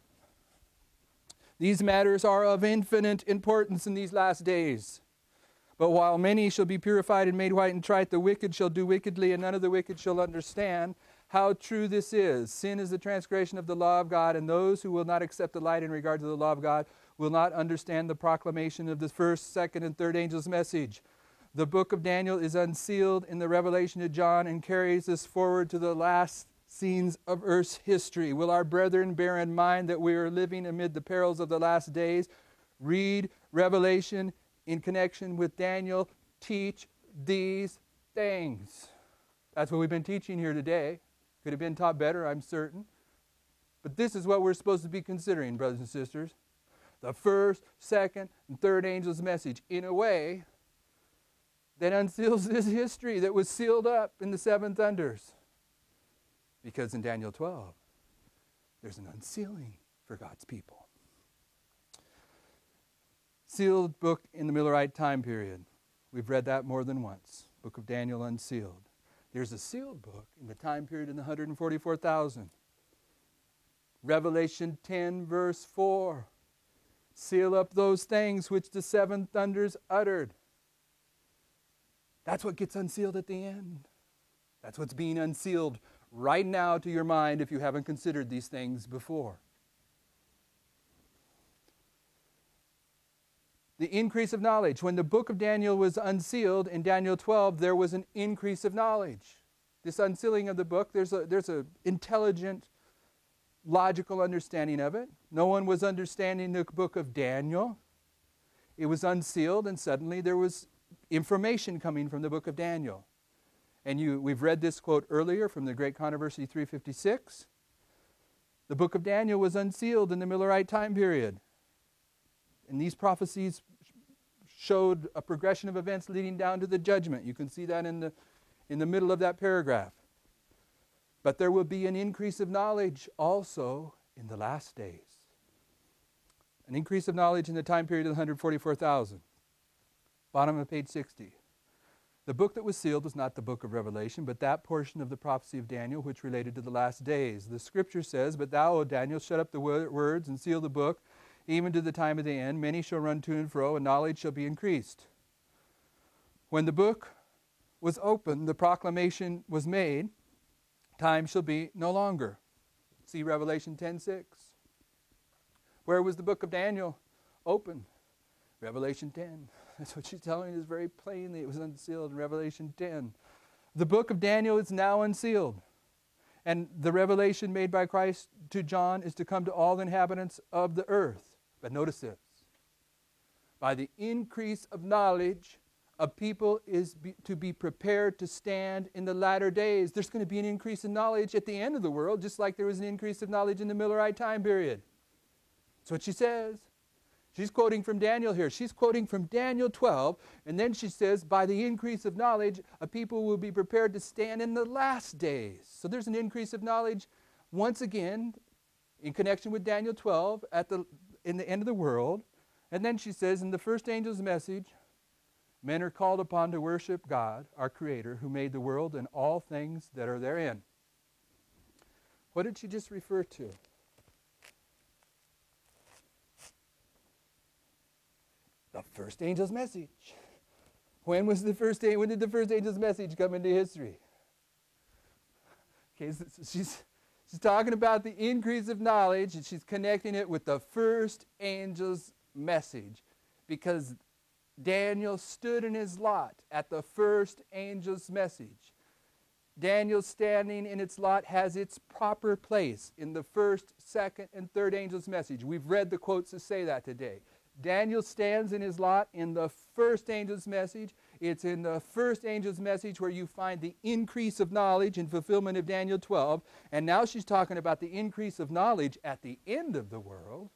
[SPEAKER 1] These matters are of infinite importance in these last days. But while many shall be purified and made white and trite, the wicked shall do wickedly, and none of the wicked shall understand how true this is. Sin is the transgression of the law of God, and those who will not accept the light in regard to the law of God will not understand the proclamation of the first, second, and third angel's message. The book of Daniel is unsealed in the revelation of John and carries us forward to the last scenes of earth's history. Will our brethren bear in mind that we are living amid the perils of the last days? Read Revelation, in connection with Daniel, teach these things. That's what we've been teaching here today. Could have been taught better, I'm certain. But this is what we're supposed to be considering, brothers and sisters. The first, second, and third angel's message, in a way, that unseals this history that was sealed up in the seven thunders. Because in Daniel 12, there's an unsealing for God's people. Sealed book in the Millerite time period. We've read that more than once. Book of Daniel unsealed. There's a sealed book in the time period in the 144,000. Revelation 10, verse 4. Seal up those things which the seven thunders uttered. That's what gets unsealed at the end. That's what's being unsealed right now to your mind if you haven't considered these things before. The increase of knowledge. When the book of Daniel was unsealed in Daniel 12, there was an increase of knowledge. This unsealing of the book, there's a there's an intelligent, logical understanding of it. No one was understanding the book of Daniel. It was unsealed, and suddenly there was information coming from the book of Daniel. And you, we've read this quote earlier from the Great Controversy 356. The book of Daniel was unsealed in the Millerite time period. And these prophecies showed a progression of events leading down to the judgment. You can see that in the, in the middle of that paragraph. But there will be an increase of knowledge also in the last days. An increase of knowledge in the time period of 144,000. Bottom of page 60. The book that was sealed was not the book of Revelation, but that portion of the prophecy of Daniel which related to the last days. The scripture says, But thou, O Daniel, shut up the words and seal the book, even to the time of the end. Many shall run to and fro, and knowledge shall be increased. When the book was opened, the proclamation was made, time shall be no longer. See Revelation 10:6. Where was the book of Daniel open? Revelation 10. That's what she's telling us very plainly. It was unsealed in Revelation 10. The book of Daniel is now unsealed. And the revelation made by Christ to John is to come to all the inhabitants of the earth. But notice this by the increase of knowledge, a people is be, to be prepared to stand in the latter days. There's going to be an increase in knowledge at the end of the world, just like there was an increase of knowledge in the Millerite time period. That's what she says. She's quoting from Daniel here. She's quoting from Daniel 12, and then she says, By the increase of knowledge, a people will be prepared to stand in the last days. So there's an increase of knowledge once again in connection with Daniel 12 at the, in the end of the world. And then she says, In the first angel's message, men are called upon to worship God, our Creator, who made the world and all things that are therein. What did she just refer to? The first angel's message. When was the first when did the first angel's message come into history? Okay, so she's she's talking about the increase of knowledge and she's connecting it with the first angel's message because Daniel stood in his lot at the first angel's message. Daniel standing in its lot has its proper place in the first, second, and third angel's message. We've read the quotes to say that today. Daniel stands in his lot in the first angel's message. It's in the first angel's message where you find the increase of knowledge and fulfillment of Daniel 12. And now she's talking about the increase of knowledge at the end of the world.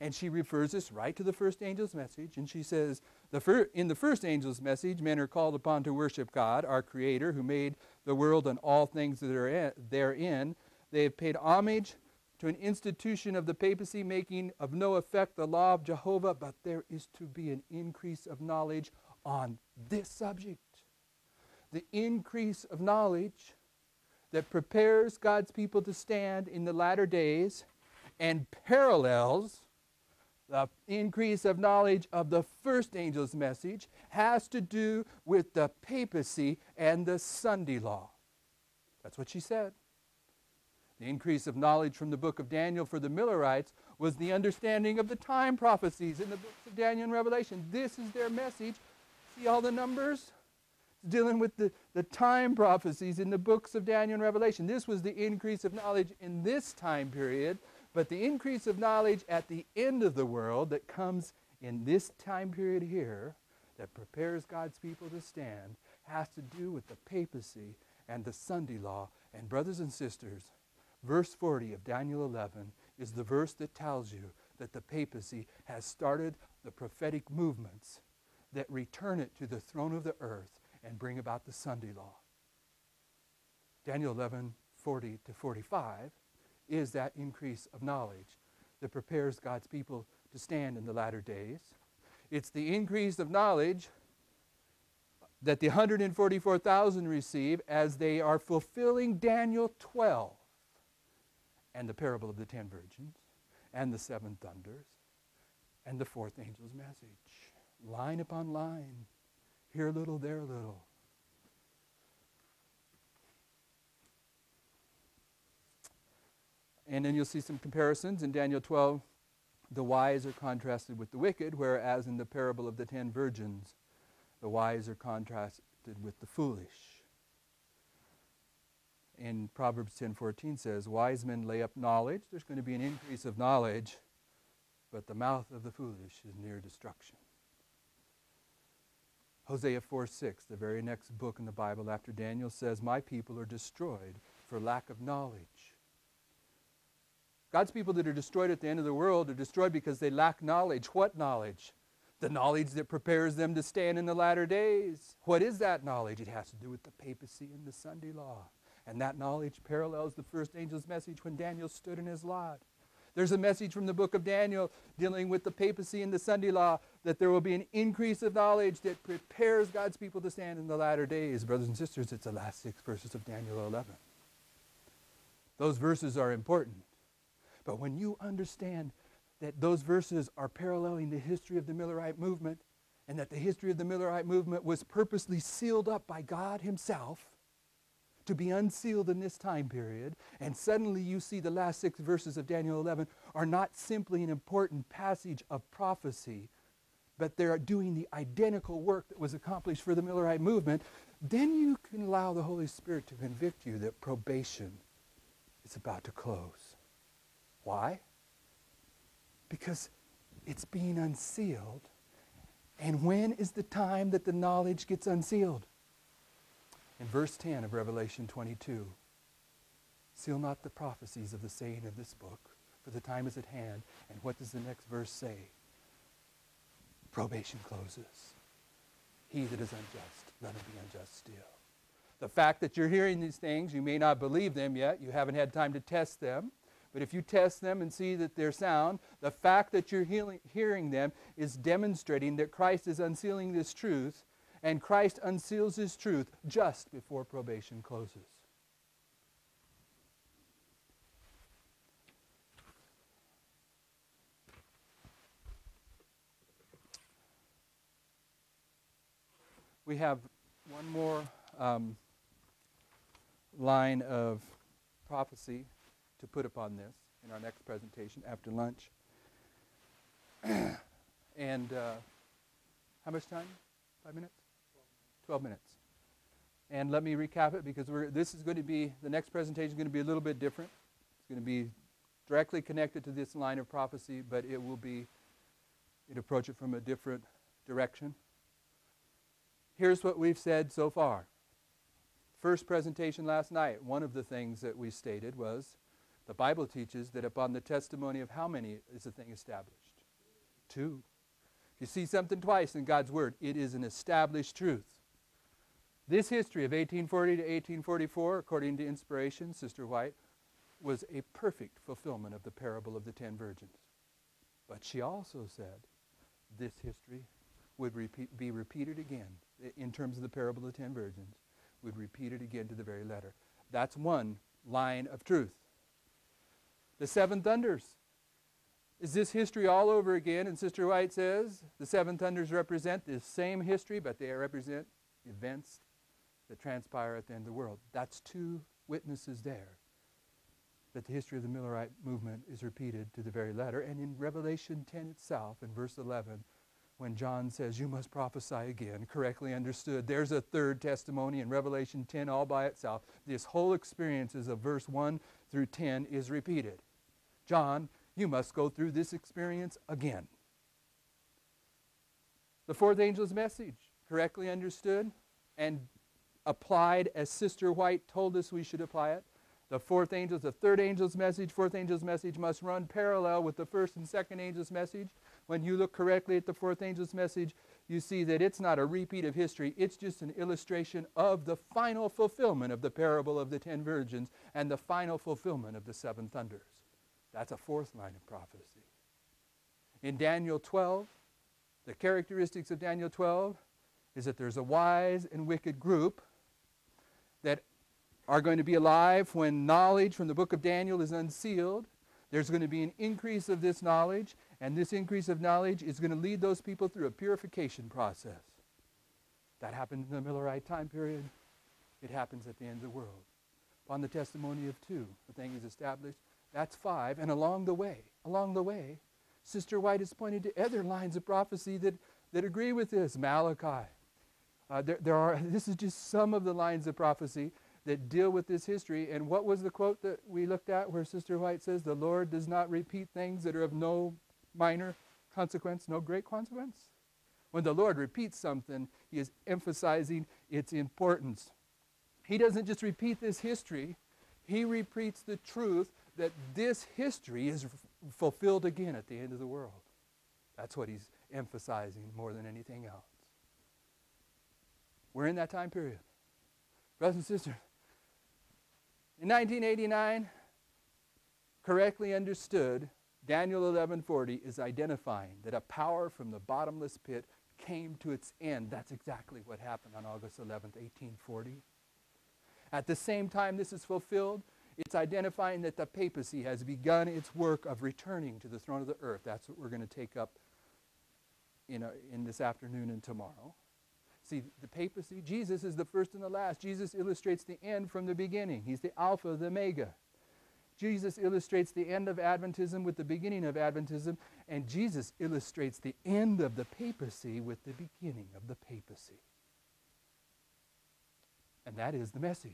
[SPEAKER 1] And she refers us right to the first angel's message. And she says, the fir- In the first angel's message, men are called upon to worship God, our Creator, who made the world and all things that are therein. They have paid homage to an institution of the papacy making of no effect the law of Jehovah, but there is to be an increase of knowledge on this subject. The increase of knowledge that prepares God's people to stand in the latter days and parallels the increase of knowledge of the first angel's message has to do with the papacy and the Sunday law. That's what she said. The increase of knowledge from the book of Daniel for the Millerites was the understanding of the time prophecies in the books of Daniel and Revelation. This is their message. See all the numbers? It's dealing with the, the time prophecies in the books of Daniel and Revelation. This was the increase of knowledge in this time period, but the increase of knowledge at the end of the world that comes in this time period here that prepares God's people to stand has to do with the papacy and the Sunday law. And, brothers and sisters, verse 40 of Daniel 11 is the verse that tells you that the papacy has started the prophetic movements that return it to the throne of the earth and bring about the Sunday law. Daniel 11, 40 to 45 is that increase of knowledge that prepares God's people to stand in the latter days. It's the increase of knowledge that the 144,000 receive as they are fulfilling Daniel 12 and the parable of the ten virgins and the seven thunders and the fourth angel's message. Line upon line, here a little, there a little. And then you'll see some comparisons in Daniel 12. The wise are contrasted with the wicked, whereas in the parable of the ten virgins, the wise are contrasted with the foolish. In Proverbs 10:14 says, "Wise men lay up knowledge." There's going to be an increase of knowledge, but the mouth of the foolish is near destruction. Hosea 4:6, the very next book in the Bible after Daniel says, "My people are destroyed for lack of knowledge." God's people that are destroyed at the end of the world are destroyed because they lack knowledge. What knowledge? The knowledge that prepares them to stand in the latter days. What is that knowledge? It has to do with the papacy and the Sunday law. And that knowledge parallels the first angel's message when Daniel stood in his lot. There's a message from the book of Daniel dealing with the papacy and the Sunday law that there will be an increase of knowledge that prepares God's people to stand in the latter days. Brothers and sisters, it's the last six verses of Daniel 11. Those verses are important. But when you understand that those verses are paralleling the history of the Millerite movement, and that the history of the Millerite movement was purposely sealed up by God Himself to be unsealed in this time period, and suddenly you see the last six verses of Daniel 11 are not simply an important passage of prophecy, but they're doing the identical work that was accomplished for the Millerite movement, then you can allow the Holy Spirit to convict you that probation is about to close. Why? Because it's being unsealed. And when is the time that the knowledge gets unsealed? In verse 10 of Revelation 22 Seal not the prophecies of the saying of this book, for the time is at hand. And what does the next verse say? Probation closes. He that is unjust, let him be unjust still. The fact that you're hearing these things, you may not believe them yet. You haven't had time to test them. But if you test them and see that they're sound, the fact that you're hearing them is demonstrating that Christ is unsealing this truth, and Christ unseals his truth just before probation closes. We have one more um, line of prophecy to put upon this in our next presentation after lunch. and uh, how much time? Five minutes? Twelve minutes. And let me recap it because this is going to be, the next presentation is going to be a little bit different. It's going to be directly connected to this line of prophecy, but it will be, it approach it from a different direction. Here's what we've said so far. First presentation last night, one of the things that we stated was the Bible teaches that upon the testimony of how many is a thing established? Two. If you see something twice in God's Word, it is an established truth. This history of 1840 to 1844, according to inspiration, Sister White, was a perfect fulfillment of the parable of the ten virgins. But she also said this history would repeat, be repeated again in terms of the parable of the ten virgins, would repeat it again to the very letter. That's one line of truth. The seven thunders. Is this history all over again? And Sister White says the seven thunders represent the same history, but they represent events that transpire at the end of the world. That's two witnesses there that the history of the Millerite movement is repeated to the very letter. And in Revelation 10 itself, in verse 11, when John says, You must prophesy again, correctly understood, there's a third testimony in Revelation 10 all by itself. This whole experience is of verse 1 through 10 is repeated. John, you must go through this experience again. The fourth angel's message, correctly understood and applied as Sister White told us we should apply it. The fourth angel's, the third angel's message, fourth angel's message must run parallel with the first and second angel's message. When you look correctly at the fourth angel's message, you see that it's not a repeat of history, it's just an illustration of the final fulfillment of the parable of the ten virgins and the final fulfillment of the seven thunders. That's a fourth line of prophecy. In Daniel 12, the characteristics of Daniel 12 is that there's a wise and wicked group that are going to be alive when knowledge from the book of Daniel is unsealed. There's going to be an increase of this knowledge, and this increase of knowledge is going to lead those people through a purification process. That happened in the Millerite time period. It happens at the end of the world. Upon the testimony of two, the thing is established. That's five. And along the way, along the way, Sister White has pointed to other lines of prophecy that, that agree with this. Malachi. Uh, there, there are, this is just some of the lines of prophecy that deal with this history. And what was the quote that we looked at where Sister White says, The Lord does not repeat things that are of no minor consequence, no great consequence? When the Lord repeats something, He is emphasizing its importance. He doesn't just repeat this history, He repeats the truth that this history is fulfilled again at the end of the world. That's what He's emphasizing more than anything else. We're in that time period. Brothers and sisters, in 1989, correctly understood, Daniel 11:40 is identifying that a power from the bottomless pit came to its end. That's exactly what happened on August 11th, 1840. At the same time this is fulfilled, it's identifying that the papacy has begun its work of returning to the throne of the earth. That's what we're going to take up in, a, in this afternoon and tomorrow. See, the papacy, Jesus is the first and the last. Jesus illustrates the end from the beginning. He's the Alpha, the Omega. Jesus illustrates the end of Adventism with the beginning of Adventism, and Jesus illustrates the end of the papacy with the beginning of the papacy. And that is the message.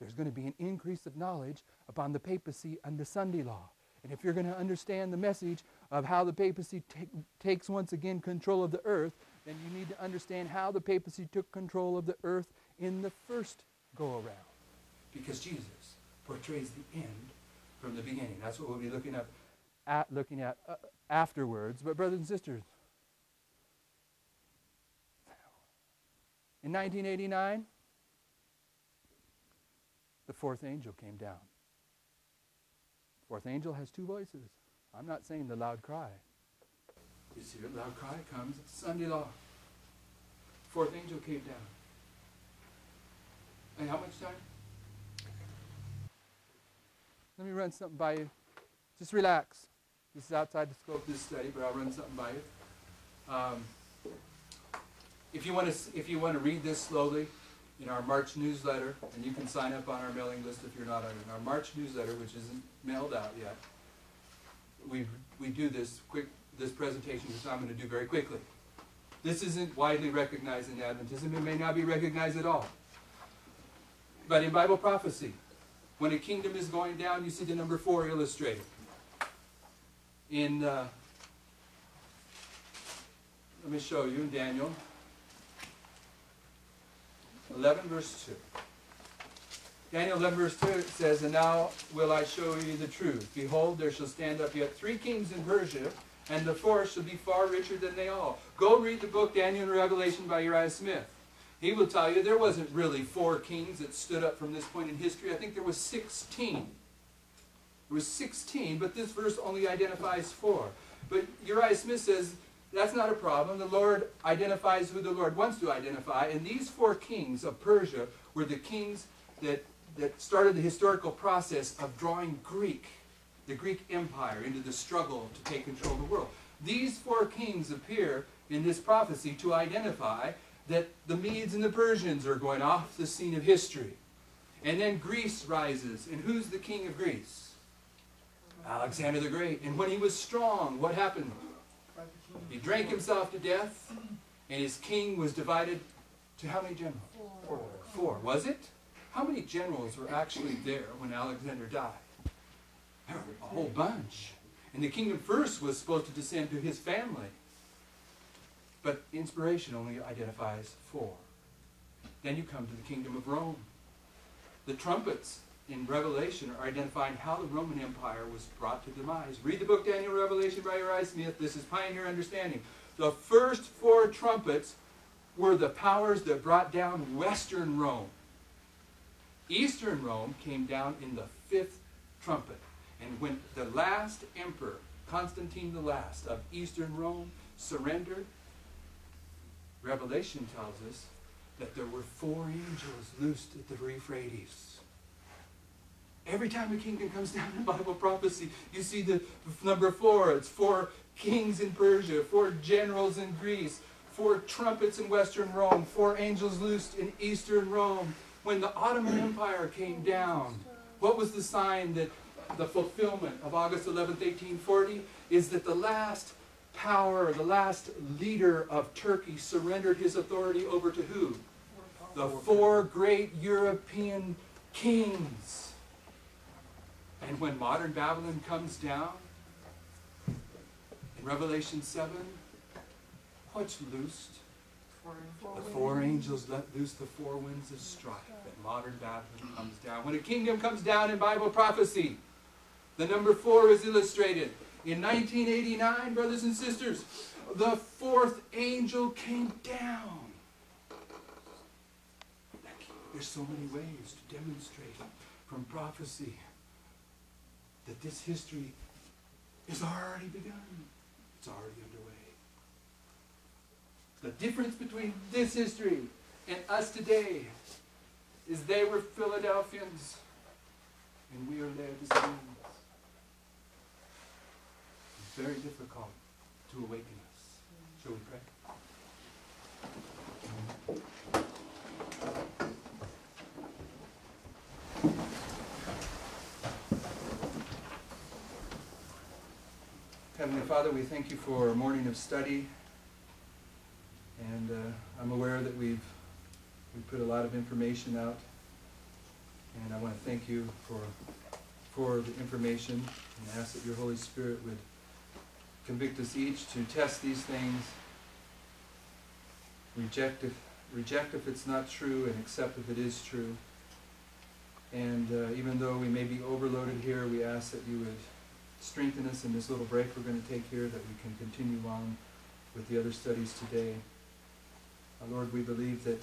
[SPEAKER 1] There's going to be an increase of knowledge upon the papacy and the Sunday law. And if you're going to understand the message of how the papacy take, takes once again control of the earth, then you need to understand how the papacy took control of the earth in the first go around. Because Jesus portrays the end from the beginning. That's what we'll be looking at, at looking at uh, afterwards. But brothers and sisters, in 1989, the fourth angel came down. Fourth angel has two voices. I'm not saying the loud cry. You see, the loud cry comes Sunday law. Fourth angel came down. And how much time? Let me run something by you. Just relax. This is outside the scope of this study, but I'll run something by you. Um, if you want to, if you want to read this slowly, in our March newsletter, and you can sign up on our mailing list if you're not on it. Our March newsletter, which isn't mailed out yet, we we do this quick this presentation, which I'm going to do very quickly. This isn't widely recognized in Adventism. It may not be recognized at all. But in Bible prophecy, when a kingdom is going down, you see the number four illustrated. In, uh, let me show you in Daniel 11, verse 2. Daniel 11, verse 2 says, And now will I show you the truth. Behold, there shall stand up yet three kings in Persia, and the fourth shall be far richer than they all. Go read the book Daniel and Revelation by Uriah Smith. He will tell you there wasn't really four kings that stood up from this point in history. I think there was 16. There was 16, but this verse only identifies four. But Uriah Smith says that's not a problem. The Lord identifies who the Lord wants to identify. And these four kings of Persia were the kings that, that started the historical process of drawing Greek, the Greek Empire, into the struggle to take control of the world. These four kings appear in this prophecy to identify that the Medes and the Persians are going off the scene of history. And then Greece rises. And who's the king of Greece? Alexander the Great. And when he was strong, what happened? He drank himself to death, and his king was divided to how many generals? Four. Four. Was it? How many generals were actually there when Alexander died? A whole bunch. And the kingdom first was supposed to descend to his family. But inspiration only identifies four. Then you come to the kingdom of Rome. The trumpets in Revelation are identifying how the Roman Empire was brought to demise. Read the book Daniel Revelation by Uriah Smith. This is pioneer understanding. The first four trumpets were the powers that brought down Western Rome. Eastern Rome came down in the fifth trumpet. And when the last emperor, Constantine the last of Eastern Rome, surrendered, Revelation tells us that there were four angels loosed at the Euphrates. Every time a kingdom comes down in Bible prophecy, you see the number four. It's four kings in Persia, four generals in Greece, four trumpets in Western Rome, four angels loosed in Eastern Rome. When the Ottoman Empire came down, what was the sign that the fulfillment of August 11th, 1840? Is that the last power, the last leader of Turkey surrendered his authority over to who? The four great European kings. And when modern Babylon comes down, in Revelation 7, what's loosed? The four angels let loose the four winds of strife, and modern Babylon comes down. When a kingdom comes down in Bible prophecy, the number four is illustrated. In 1989, brothers and sisters, the fourth angel came down. There's so many ways to demonstrate from prophecy that this history is already begun. It's already underway. The difference between this history and us today is they were Philadelphians and we are Laodiceans. It's very difficult to awaken us. Shall we pray? Heavenly Father, we thank you for a morning of study. And uh, I'm aware that we've, we've put a lot of information out. And I want to thank you for, for the information and ask that your Holy Spirit would convict us each to test these things, reject if, reject if it's not true, and accept if it is true. And uh, even though we may be overloaded here, we ask that you would strengthen us in this little break we're going to take here, that we can continue on with the other studies today. Uh, Lord, we believe that,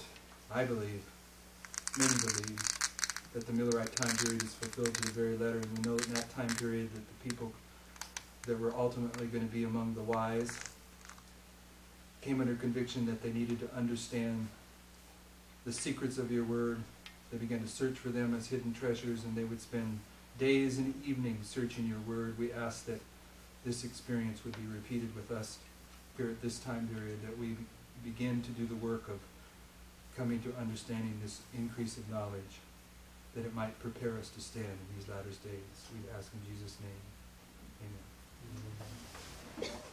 [SPEAKER 1] I believe, many believe, that the Millerite time period is fulfilled to the very letter, and we know that in that time period that the people that were ultimately going to be among the wise came under conviction that they needed to understand the secrets of your word. They began to search for them as hidden treasures, and they would spend days and evenings searching your word. We ask that this experience would be repeated with us here at this time period, that we begin to do the work of coming to understanding this increase of knowledge, that it might prepare us to stand in these latter days. We ask in Jesus' name. 何?